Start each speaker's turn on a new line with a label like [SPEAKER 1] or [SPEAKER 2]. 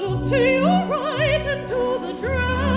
[SPEAKER 1] Look to your right and to the drown.